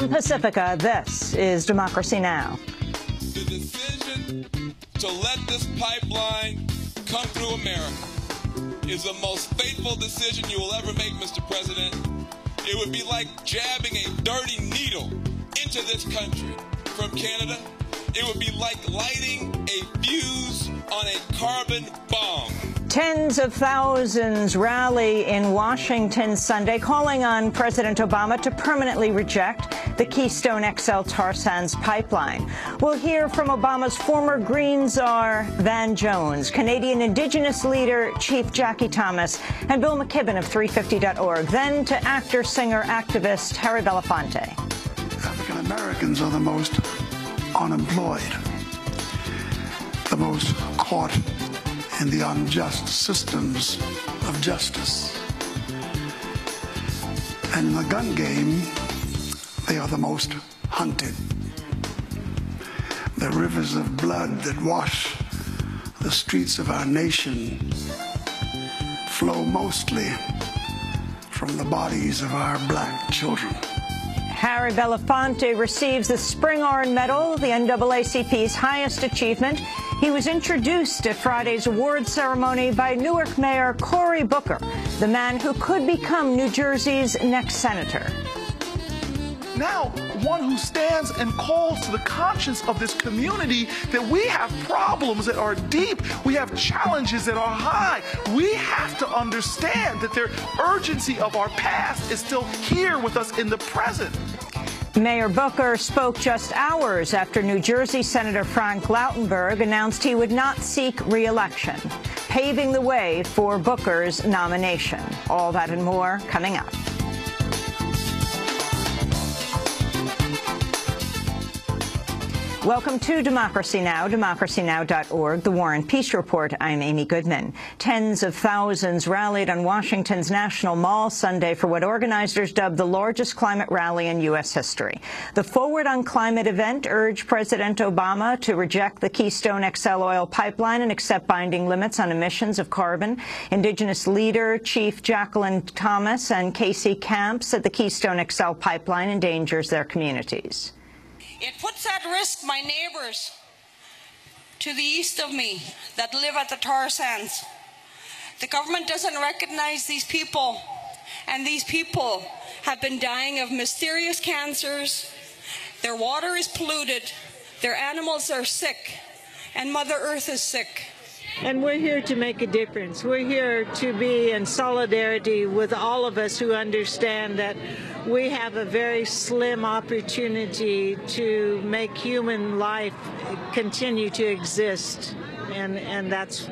From Pacifica, this is Democracy Now! The decision to let this pipeline come through America is the most decision you will ever make, Mr. President. It would be like jabbing a dirty needle into this country from Canada. It would be like lighting a fuse on a carbon bomb. Tens of thousands rally in Washington Sunday, calling on President Obama to permanently reject the Keystone XL tar sands pipeline. We'll hear from Obama's former Green czar, Van Jones, Canadian Indigenous leader, Chief Jackie Thomas, and Bill McKibben of 350.org. Then to actor, singer, activist Harry Belafonte. African Americans are the most unemployed, the most caught in the unjust systems of justice. And in the gun game, they are the most hunted. The rivers of blood that wash the streets of our nation flow mostly from the bodies of our black children. Harry Belafonte receives the Spingarn Medal, the NAACP's highest achievement. He was introduced at Friday's award ceremony by Newark Mayor Cory Booker, the man who could become New Jersey's next senator. Now, one who stands and calls to the conscience of this community that we have problems that are deep, we have challenges that are high. We have to understand that the urgency of our past is still here with us in the present. Mayor Booker spoke just hours after New Jersey Senator Frank Lautenberg announced he would not seek re-election, paving the way for Booker's nomination. All that and more coming up. Welcome to Democracy Now!, democracynow.org, The War and Peace Report. I'm Amy Goodman. Tens of thousands rallied on Washington's National Mall Sunday for what organizers dubbed the largest climate rally in U.S. history. The Forward on Climate event urged President Obama to reject the Keystone XL oil pipeline and accept binding limits on emissions of carbon. Indigenous leader Chief Jacqueline Thomas and Casey Camp said the Keystone XL pipeline endangers their communities. It puts at risk my neighbors to the east of me that live at the tar sands. The government doesn't recognize these people, and these people have been dying of mysterious cancers. Their water is polluted, their animals are sick, and Mother Earth is sick. And we're here to make a difference. We're here to be in solidarity with all of us who understand that we have a very slim opportunity to make human life continue to exist. And, and that's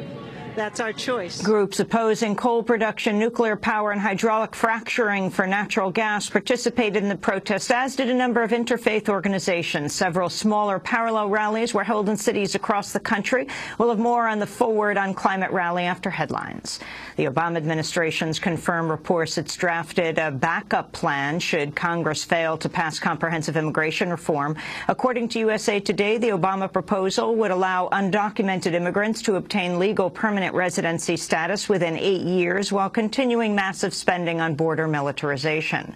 that's our choice. Groups opposing coal production, nuclear power, and hydraulic fracturing for natural gas participated in the protest, as did a number of interfaith organizations. Several smaller parallel rallies were held in cities across the country. We'll have more on the Forward on Climate rally after headlines. The Obama administration's confirmed reports it's drafted a backup plan should Congress fail to pass comprehensive immigration reform. According to USA Today, the Obama proposal would allow undocumented immigrants to obtain legal permanent residency status within eight years while continuing massive spending on border militarization.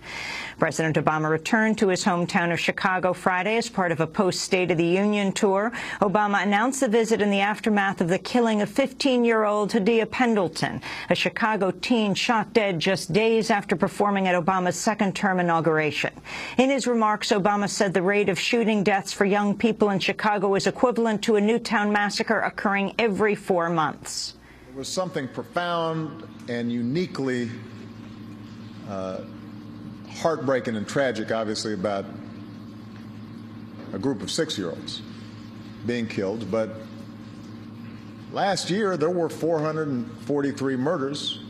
President Obama returned to his hometown of Chicago Friday as part of a post-State of the Union tour. Obama announced the visit in the aftermath of the killing of 15-year-old Hadiya Pendleton, a Chicago teen shot dead just days after performing at Obama's second-term inauguration. In his remarks, Obama said the rate of shooting deaths for young people in Chicago is equivalent to a Newtown massacre occurring every four months. There was something profound and uniquely uh, heartbreaking and tragic, obviously, about a group of six-year-olds being killed. But last year, there were 443 murders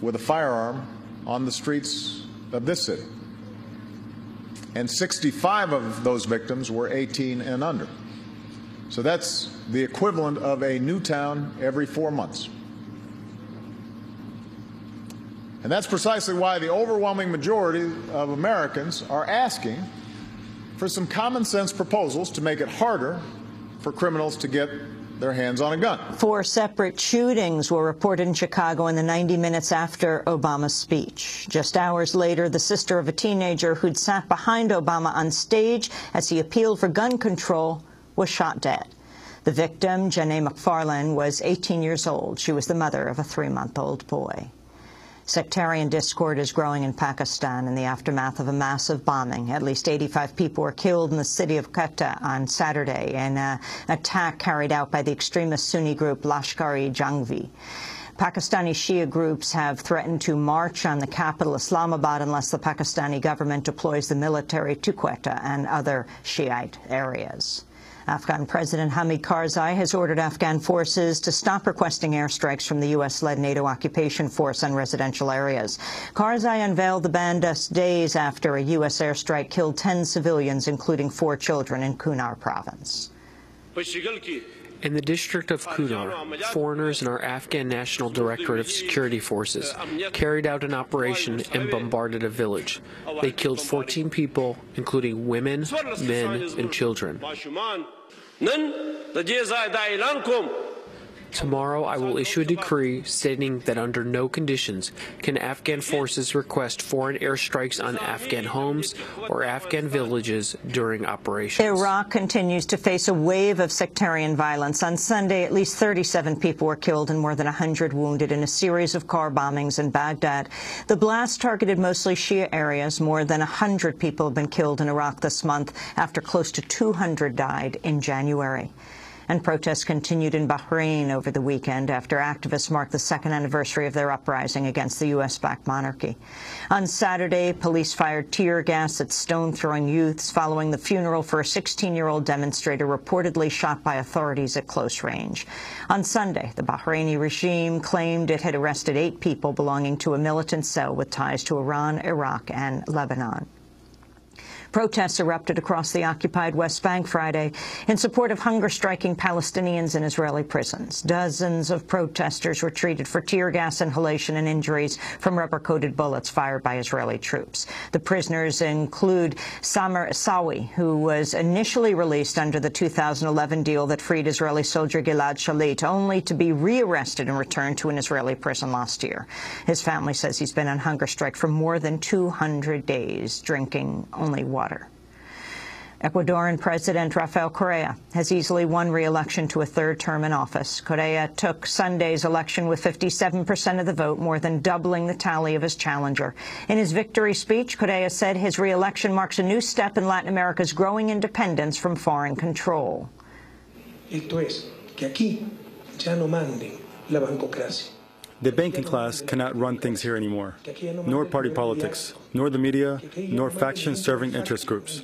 with a firearm on the streets of this city. And 65 of those victims were 18 and under. So that's the equivalent of a Newtown every four months. And that's precisely why the overwhelming majority of Americans are asking for some common sense proposals to make it harder for criminals to get their hands on a gun. Four separate shootings were reported in Chicago in the 90 minutes after Obama's speech. Just hours later, the sister of a teenager who'd sat behind Obama on stage as he appealed for gun control was shot dead. The victim, Janay McFarlane, was 18 years old. She was the mother of a three-month-old boy. Sectarian discord is growing in Pakistan in the aftermath of a massive bombing. At least 85 people were killed in the city of Quetta on Saturday in an attack carried out by the extremist Sunni group Lashkar-e-Jhangvi. Pakistani Shia groups have threatened to march on the capital, Islamabad, unless the Pakistani government deploys the military to Quetta and other Shiite areas. Afghan President Hamid Karzai has ordered Afghan forces to stop requesting airstrikes from the U.S.-led NATO occupation force on residential areas. Karzai unveiled the ban just days after a U.S. airstrike killed 10 civilians, including four children, in Kunar province. In the district of Kunar, foreigners in our Afghan National Directorate of Security Forces carried out an operation and bombarded a village. They killed 14 people, including women, men, and children. Tomorrow I will issue a decree stating that under no conditions can Afghan forces request foreign airstrikes on Afghan homes or Afghan villages during operations. Iraq continues to face a wave of sectarian violence. On Sunday, at least 37 people were killed and more than 100 wounded in a series of car bombings in Baghdad. The blast targeted mostly Shia areas. More than 100 people have been killed in Iraq this month after close to 200 died in January. And protests continued in Bahrain over the weekend after activists marked the second anniversary of their uprising against the U.S.-backed monarchy. On Saturday, police fired tear gas at stone-throwing youths following the funeral for a 16-year-old demonstrator reportedly shot by authorities at close range. On Sunday, the Bahraini regime claimed it had arrested eight people belonging to a militant cell with ties to Iran, Iraq, and Lebanon. Protests erupted across the occupied West Bank Friday in support of hunger-striking Palestinians in Israeli prisons. Dozens of protesters were treated for tear gas inhalation and injuries from rubber-coated bullets fired by Israeli troops. The prisoners include Samer Issawi, who was initially released under the 2011 deal that freed Israeli soldier Gilad Shalit, only to be rearrested and returned to an Israeli prison last year. His family says he's been on hunger strike for more than 200 days, drinking only water water. Ecuadorian President Rafael Correa has easily won re-election to a third term in office. Correa took Sunday's election with 57% of the vote, more than doubling the tally of his challenger. In his victory speech, Correa said his re-election marks a new step in Latin America's growing independence from foreign control. Esto es que aquí ya no manden la bancocracia. The banking class cannot run things here anymore, nor party politics, nor the media, nor faction-serving interest groups.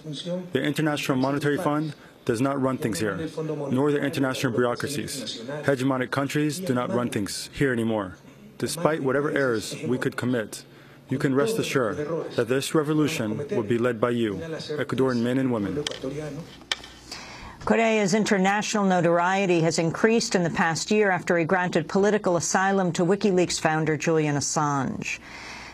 The International Monetary Fund does not run things here, nor the international bureaucracies. Hegemonic countries do not run things here anymore. Despite whatever errors we could commit, you can rest assured that this revolution will be led by you, Ecuadorian men and women. Correa's international notoriety has increased in the past year after he granted political asylum to WikiLeaks founder Julian Assange.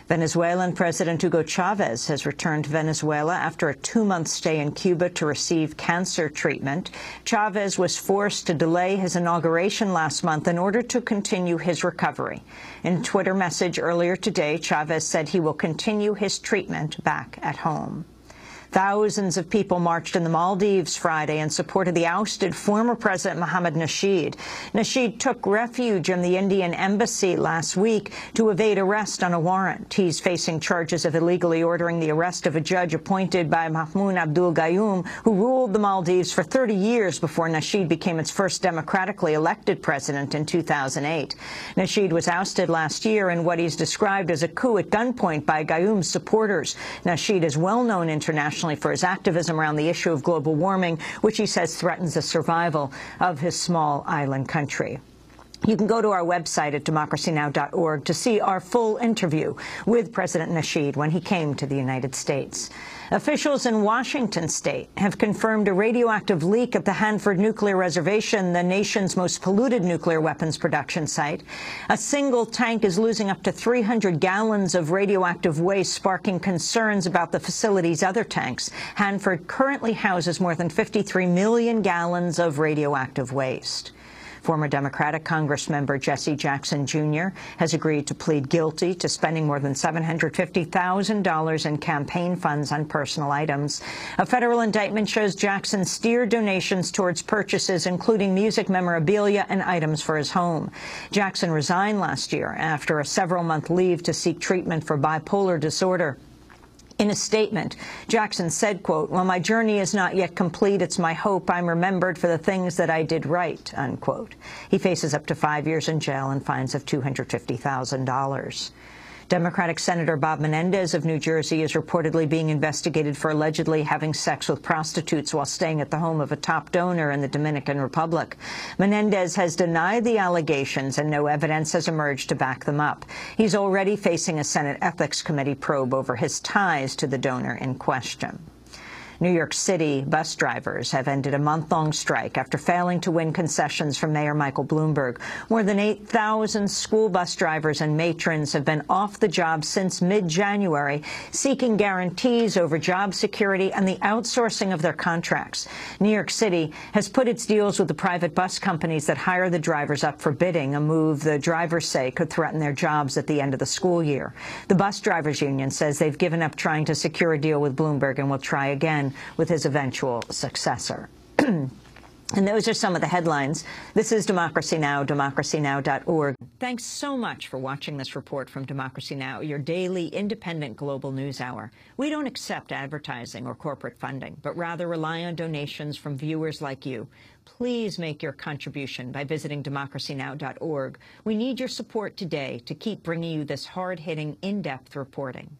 Venezuelan President Hugo Chavez has returned to Venezuela after a two-month stay in Cuba to receive cancer treatment. Chavez was forced to delay his inauguration last month in order to continue his recovery. In a Twitter message earlier today, Chavez said he will continue his treatment back at home. Thousands of people marched in the Maldives Friday in support of the ousted former President Mohammed Nasheed. Nasheed took refuge in the Indian embassy last week to evade arrest on a warrant. He's facing charges of illegally ordering the arrest of a judge appointed by Maumoon Abdul Gayoom, who ruled the Maldives for 30 years before Nasheed became its first democratically elected president in 2008. Nasheed was ousted last year in what he's described as a coup at gunpoint by Gayoom's supporters. Nasheed is well known internationally internationally for his activism around the issue of global warming, which he says threatens the survival of his small island country. You can go to our website at democracynow.org to see our full interview with President Nasheed when he came to the United States. Officials in Washington state have confirmed a radioactive leak at the Hanford Nuclear Reservation, the nation's most polluted nuclear weapons production site. A single tank is losing up to 300 gallons of radioactive waste, sparking concerns about the facility's other tanks. Hanford currently houses more than 53 million gallons of radioactive waste. Former Democratic Congress member Jesse Jackson Jr. has agreed to plead guilty to spending more than $750,000 in campaign funds on personal items. A federal indictment shows Jackson steered donations towards purchases, including music memorabilia and items for his home. Jackson resigned last year after a several-month leave to seek treatment for bipolar disorder. In a statement, Jackson said, quote, While my journey is not yet complete, it's my hope I'm remembered for the things that I did right, unquote. He faces up to five years in jail and fines of $250,000. Democratic Senator Bob Menendez of New Jersey is reportedly being investigated for allegedly having sex with prostitutes while staying at the home of a top donor in the Dominican Republic. Menendez has denied the allegations, and no evidence has emerged to back them up. He's already facing a Senate Ethics Committee probe over his ties to the donor in question. New York City bus drivers have ended a month-long strike after failing to win concessions from Mayor Michael Bloomberg. More than 8,000 school bus drivers and matrons have been off the job since mid-January, seeking guarantees over job security and the outsourcing of their contracts. New York City has put its deals with the private bus companies that hire the drivers up for bidding, a move the drivers say could threaten their jobs at the end of the school year. The bus drivers union says they've given up trying to secure a deal with Bloomberg and will try again with his eventual successor. And those are some of the headlines. This is Democracy Now!, democracynow.org. Thanks so much for watching this report from Democracy Now!, your daily independent global news hour. We don't accept advertising or corporate funding, but rather rely on donations from viewers like you. Please make your contribution by visiting democracynow.org. We need your support today to keep bringing you this hard-hitting, in-depth reporting.